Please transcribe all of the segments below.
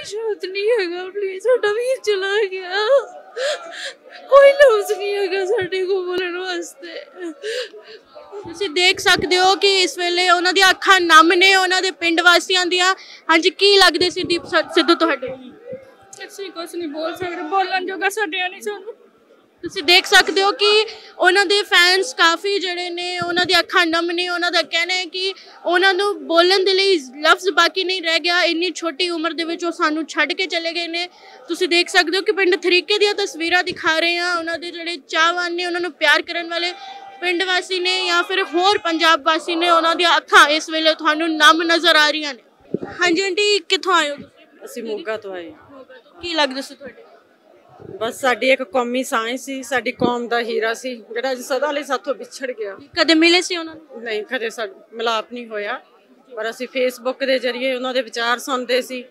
ਕੋਈ ਸ਼ਬਦ ਨਹੀਂ ਹੈਗਾ ਪਲੀਜ਼ ਸਾਡਾ ਵੀਰ ਚਲਾ ਗਿਆ। ਕੋਈ ਲਫ਼ਜ਼ ਨਹੀਂ ਹੈਗਾ ਸਾਡੇ ਕੋਲ ਬੋਲਣ ਵਾਸਤੇ। ਤੁਸੀਂ ਦੇਖ ਸਕਦੇ ਹੋ ਕਿ ਇਸ ਵੇਲੇ ਉਹਨਾਂ ਦੀਆਂ ਅੱਖਾਂ ਨਮ ਨੇ ਉਹਨਾਂ ਦੇ ਪਿੰਡ ਵਾਸੀਆਂ ਦੀਆਂ। ਹਾਂਜੀ ਕੀ ਲੱਗਦੇ ਸੀ ਦੀਪ ਸ- ਸਿੱਧੂ ਤੁਹਾਡੇ? ਅਸੀਂ ਕੁਝ ਨਹੀਂ ਬੋਲ ਸਕਦੇ ਬੋਲਣ ਜੋਗਾ ਛੱਡਿਆ ਨਹੀਂ ਸਾਨੂੰ। ਤੁਸੀਂ ਦੇਖ ਸਕਦੇ ਹੋ ਕਿ ਉਹਨਾਂ ਦੇ ਫੈਨਸ ਕਾਫੀ ਜਿਹੜੇ ਨੇ ਉਹਨਾਂ ਦੀ ਅੱਖਾਂ ਨਮ ਨੇ ਉਹਨਾਂ ਦਾ ਕਹਿਣਾ ਹੈ ਕਿ ਉਹਨਾਂ ਨੂੰ ਬੋਲਣ ਦੇ ਲਈ ਲਫ਼ਜ਼ ਬਾਕੀ ਨਹੀਂ ਰਹਿ ਗਿਆ। ਇੰਨੀ ਛੋਟੀ ਉਮਰ ਦੇ ਵਿੱਚ ਉਹ ਸਾਨੂੰ ਛੱਡ ਕੇ ਚਲੇ ਗਏ ਨੇ। ਤੁਸੀਂ ਦੇਖ ਸਕਦੇ ਹੋ ਕਿ ਪਿੰਡ ਥਰੀਕੇ ਦੀਆਂ ਤਸਵੀਰਾਂ ਦਿਖਾ ਰਹੇ ਹਾਂ। ਉਹਨਾਂ ਦੇ ਜਿਹੜੇ ਚਾਹਵਾਨ ਨੇ ਉਹਨਾਂ ਨੂੰ ਪਿਆਰ ਕਰਨ ਵਾਲੇ ਪਿੰਡ ਵਾਸੀ ਨੇ ਜਾਂ ਫਿਰ ਹੋਰ ਪੰਜਾਬ ਵਾਸੀ ਨੇ ਉਹਨਾਂ ਦੀਆਂ ਅੱਖਾਂ ਇਸ ਵੇਲੇ ਤੁਹਾਨੂੰ ਨਮ ਨਜ਼ਰ ਆ ਰਹੀਆਂ ਨੇ। ਹਾਂਜੀ ਆਂਟੀ ਕਿੱਥੋਂ ਆਏ ਹੋ ਤੁਸੀਂ? ਅਸੀਂ ਮੋਗਾ ਤੋਂ ਆਏ ਕੀ ਲੱਗਦਾ ਸੀ ਤੁਹਾਡੇ? ਬਸ ਸਾਡੀ ਇੱਕ ਕੌਮੀ ਸਾਇੰਸ ਸੀ ਸਾਡੀ ਕੌਮ ਦਾ ਹੀਰਾ ਸੀ ਜਿਹੜਾ ਅੱਜ ਸਦਾ ਲਈ ਸਾਥੋਂ ਵਿਛੜ ਗਿਆ। ਕਦੇ ਮਿਲੇ ਸੀ ਉਹਨਾਂ ਨੂੰ? ਨਹੀਂ ਕਦੇ ਸਾਡਾ ਮਿਲਾਪ ਨਹੀਂ ਹੋਇਆ। ਪਰ ਅਸੀਂ ਫੇਸਬੁੱਕ ਦੇ ਜ਼ਰੀਏ ਉਹਨਾਂ ਦੇ ਵਿਚਾਰ ਸੁਣਦੇ ਸੀ।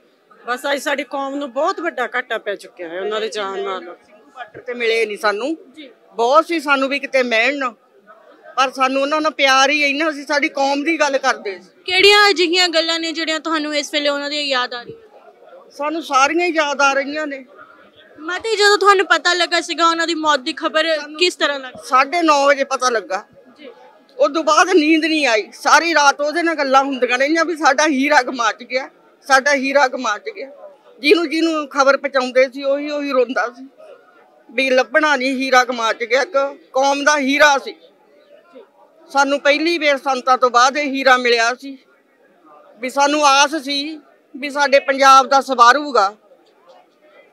ਬਸ ਅੱਜ ਸਾਡੀ ਕੌਮ ਨੂੰ ਬਹੁਤ ਵੱਡਾ ਘਾਟਾ ਪੈ ਚੁੱਕਿਆ ਹੈ ਉਹਨਾਂ ਦੇ ਜਾਣ ਨਾਲ। ਬਾਰਡਰ ਤੇ ਮਿਲੇ ਨਹੀਂ ਸਾਨੂੰ। ਬਹੁਤ ਸੀ ਸਾਨੂੰ ਵੀ ਕਿਤੇ ਮਿਲਣ। ਪਰ ਸਾਨੂੰ ਉਹਨਾਂ ਨਾਲ ਪਿਆਰ ਹੀ ਇੰਨਾ ਸੀ ਸਾਡੀ ਕੌਮ ਦੀ ਗੱਲ ਕਰਦੇ ਸੀ। ਕਿਹੜੀਆਂ ਅਜਿਹੀਆਂ ਗੱਲਾਂ ਨੇ ਜਿਹੜੀਆਂ ਤੁਹਾਨੂੰ ਇਸ ਵੇਲੇ ਉਹਨਾਂ ਦੀ ਯਾਦ ਆ ਰਹੀਆਂ ਸਾਨੂੰ ਸਾਰੀਆਂ ਹੀ ਯਾਦ ਆ ਰਹੀਆਂ ਨੇ। ਮਾਤੇ ਜਦੋਂ ਤੁਹਾਨੂੰ ਪਤਾ ਲੱਗਾ ਸੀਗਾ ਉਹਨਾਂ ਦੀ ਮੌਤ ਦੀ ਖਬਰ ਕਿਸ ਤਰ੍ਹਾਂ ਲੱਗੀ 9:30 ਵਜੇ ਪਤਾ ਲੱਗਾ। ਤੋਂ ਬਾਅਦ ਨੀਂਦ ਨਹੀਂ ਆਈ। ਸਾਰੀ ਰਾਤ ਉਹਦੇ ਨਾਲ ਗੱਲਾਂ ਹੁੰਦੀਆਂ ਰਹੀਆਂ ਵੀ ਸਾਡਾ ਹੀਰਾ ਗਮਾਚ ਗਿਆ ਸਾਡਾ ਹੀਰਾ ਗਮਾਚ ਗਿਆ। ਜਿਹਨੂੰ ਜਿਹਨੂੰ ਖਬਰ ਪਹੁੰਚਾਉਂਦੇ ਸੀ ਉਹੀ ਉਹੀ ਰੋਂਦਾ ਸੀ। ਵੀ ਲੱਭਣਾ ਨਹੀਂ ਹੀਰਾ ਗਮਾਚ ਗਿਆ। ਇੱਕ ਕੌਮ ਦਾ ਹੀਰਾ ਸੀ। ਸਾਨੂੰ ਪਹਿਲੀ ਵਾਰ ਸੰਤਾਂ ਤੋਂ ਬਾਅਦ ਇਹ ਹੀਰਾ ਮਿਲਿਆ ਸੀ। ਵੀ ਸਾਨੂੰ ਆਸ ਸੀ ਵੀ ਸਾਡੇ ਪੰਜਾਬ ਦਾ ਸਵਾਰੂਗਾ।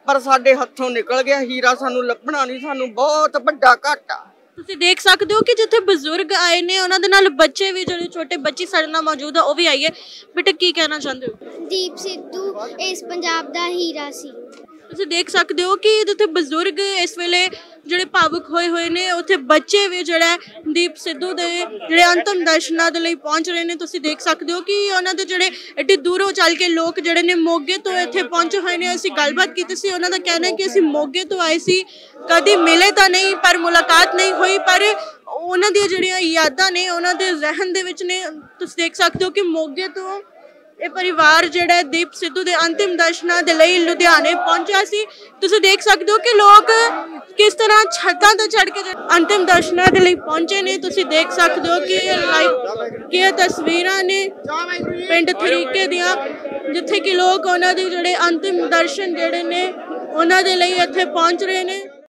ਪਰ ਸਾਡੇ ਹੱਥੋਂ ਨਿਕਲ ਗਿਆ ਹੀਰਾ ਸਾਨੂੰ ਲੱਭਣਾ ਨਹੀਂ ਸਾਨੂੰ ਬਹੁਤ ਵੱਡਾ ਘਾਟਾ। ਤੁਸੀਂ ਦੇਖ ਸਕਦੇ ਹੋ ਕਿ ਜਿੱਥੇ ਬਜ਼ੁਰਗ ਆਏ ਨੇ ਉਹਨਾਂ ਦੇ ਨਾਲ ਬੱਚੇ ਵੀ ਜਿਹੜੇ ਛੋਟੇ ਬੱਚੇ ਸਾਡੇ ਨਾਲ ਮੌਜੂਦ ਆ ਉਹ ਵੀ ਆਈਏ ਬੇਟਾ ਕੀ ਕਹਿਣਾ ਚਾਹੁੰਦੇ ਹੋ? ਦੀਪ ਸਿੱਧੂ ਇਸ ਪੰਜਾਬ ਦਾ ਹੀਰਾ ਸੀ। ਤੁਸੀਂ ਦੇਖ ਸਕਦੇ ਹੋ ਕਿ ਜਿੱਥੇ ਬਜ਼ੁਰਗ ਇਸ ਵੇਲੇ ਜਿਹੜੇ ਭਾਵੁਕ ਹੋਏ ਹੋਏ ਨੇ, ਉੱਥੇ ਬੱਚੇ ਵੀ ਜਿਹੜਾ ਦੀਪ ਸਿੱਧੂ ਦੇ ਜਿਹੜੇ ਅੰਤਮ ਦਰਸ਼ਨਾਂ ਦੇ ਲਈ ਪਹੁੰਚ ਰਹੇ ਨੇ। ਤੁਸੀਂ ਦੇਖ ਸਕਦੇ ਹੋ ਕਿ ਉਹਨਾਂ ਦੇ ਜਿਹੜੇ ਐਡੀ ਦੂਰੋਂ ਚੱਲ ਕੇ ਲੋਕ ਜਿਹੜੇ ਨੇ ਮੋਗੇ ਤੋਂ ਇੱਥੇ ਪਹੁੰਚੇ ਹੋਏ ਨੇ। ਅਸੀਂ ਗੱਲਬਾਤ ਕੀਤੀ ਸੀ, ਉਹਨਾਂ ਦਾ ਕਹਿਣਾ ਹੈ ਕਿ ਅਸੀਂ ਮੋਗੇ ਤੋਂ ਆਏ ਸੀ। ਕਦੀ ਮਿਲੇ ਤਾਂ ਨਹੀਂ, ਪਰ ਮੁਲਾਕਾਤ ਨਹੀਂ ਹੋਈ, ਪਰ ਉਹਨਾਂ ਦੀਆਂ ਜਿਹੜੀਆਂ ਯਾਦਾਂ ਨੇ, ਉਹਨਾਂ ਦੇ ਜ਼ਿਹਨ ਦੇ ਵਿੱਚ ਨੇ। ਤੁਸੀਂ ਦੇਖ ਸਕਦੇ ਹੋ ਕਿ ਮੋਗੇ ਤੋਂ ਇਹ ਪਰਿਵਾਰ ਜਿਹੜਾ ਦੀਪ ਸਿੱਧੂ ਦੇ ਅੰਤਿਮ ਦਰਸ਼ਨਾਂ ਦੇ ਲਈ ਲੁਧਿਆਣੇ ਪਹੁੰਚਿਆ ਸੀ। ਤੁਸੀਂ ਦੇਖ ਸਕਦੇ ਹੋ ਕਿ ਲੋਕ ਕਿਸ ਤਰ੍ਹਾਂ ਛੱਤਾਂ ਤੇ ਚੜ੍ਹ ਕੇ ਅੰਤਿਮ ਦਰਸ਼ਨਾਂ ਦੇ ਲਈ ਪਹੁੰਚੇ ਨੇ। ਤੁਸੀਂ ਦੇਖ ਸਕਦੇ ਹੋ ਕਿ ਇਹ ਲਾਈਵ ਕੀ ਤਸਵੀਰਾਂ ਨੇ ਪਿੰਡ ਥਰੀਕੇ ਦੀਆਂ, ਜਿੱਥੇ ਕਿ ਲੋਕ ਉਹਨਾਂ ਦੇ ਜਿਹੜੇ ਅੰਤਿਮ ਦਰਸ਼ਨ ਜਿਹੜੇ ਨੇ, ਉਹਨਾਂ ਦੇ ਲਈ ਇੱਥੇ ਪਹੁੰਚ ਰਹੇ ਨੇ।